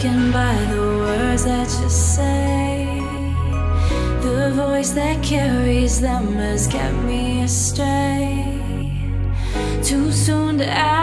taken by the words that you say. The voice that carries them has kept me astray. Too soon to ask.